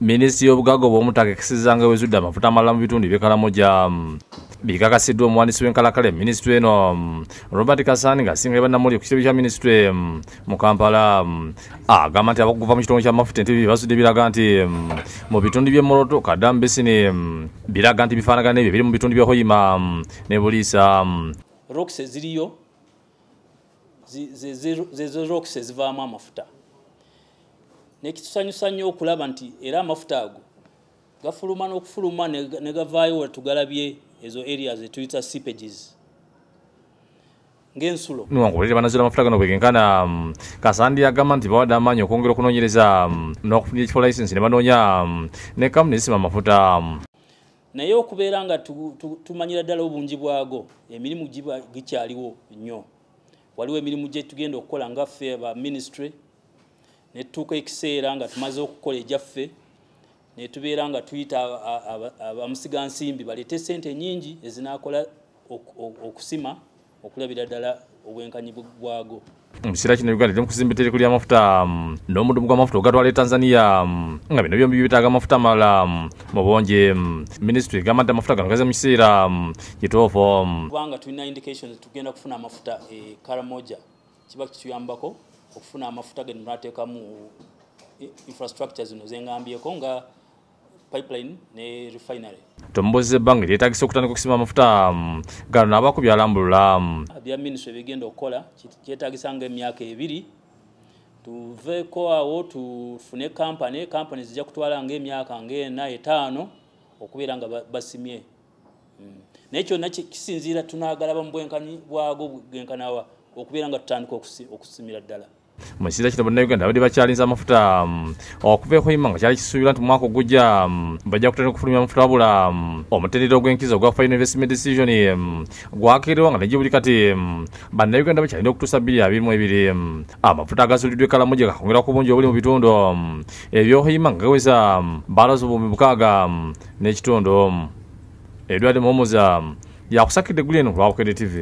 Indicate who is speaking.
Speaker 1: minisitiri y'obugaga obw'omutaka ekisizanga ewezudde amafuta amalala mu bitundu byekalamoja bikakasiddwa omuwandiisi w'enkalakale minisitule eno robert kasani ng'asinga bannamuli ku kitebe kya minisitule mu kampala agamba nti abakuva mu kitongo ky'amafuta ente basudde biraga nti mu bitundu by'emoroto kaddamu besini biraga nti bifaanagana ebyo biri mu bitundu by'ohoyima ne buliisa
Speaker 2: rocks eziriyo zezo rocks ezivaamu amafuta nekitusanyusa nnyo okulaba nti era amafuta ago gafuluma n'okufuluma ne gavaayo wetugalabye ezo areas etuyita sepages ng'ensulo.
Speaker 1: Niwankuulire banazira amafuta gano bwegenkana kasandi yagamba nti bawadde amaanyi okwongera okunoonyereza n'okufunira ekifo licensi ne banoonya ne kampuni ezisima amafuta
Speaker 2: naye okubeera nga tumanyira ddala obungi bwago emirimu gikyaliwo nnyo. Waliwo emirimu gye tugenda okukola nga ffe ba ministry netutuuka ekiseera nga tumaze okukola egyaffe netubeera nga tuyita abamusigansimbi baleete sente nyingi ezinakola okusima okulabira ddala obwenkanyi bwago
Speaker 1: mu kiseera kino uganda eri mu kuzimba ettereeko ly'amafuta n'omudumu gw'amafuta ogatwala e tanzania nga bino byombi byetaaga amafuta amalala mu bungi minisitule egamba nti amafuta gano gaze mu kiseera kitoofu
Speaker 2: kubanga tulina indications tugenda kufuna amafuta e karamoja. Kiba kituyambako okufuna amafuta ge tunateekamu infrastructure zino zengambyeko nga pipeline ne refinery.
Speaker 1: Tomubuzza ebbanga eryetagisa okutandika okusima amafuta gano naabakubya alambulula
Speaker 2: bya ministry bigenda okukola kyetagisa nga emyaka ebiri tuveeko awo tufune kampany kampany zijja kutwala ngaemyaka ngaena etaano okubeera nga basimye. Naye kyonna kisinziira tunagalaba mu bwenkanyi bwago bwegenkanawa okubeera nga tutandika okusimira ddala
Speaker 1: mu kiseera kino bannayuganda babadde bakyalinza amafuta okuva ekoyima nga kyali kisuubirwa nti mu mwaka ogujja bajja kutandika okufulumya amafuta wabula omutendera ogw'enkizo ogwa final investment decision gwakeerewa nga najje buli kati bannayuganda bakyalina okutuusa bbiri abiri mu ebiri amafuta agasuuliddwa ekalamu gye gakongera ku bungi obuli mu bitundu ebyohoyima nga gaweza baala z'obuumi mukaaga n'ekitundu edwadde muwumuza yakusakidde guli eno ku lwabukedde tv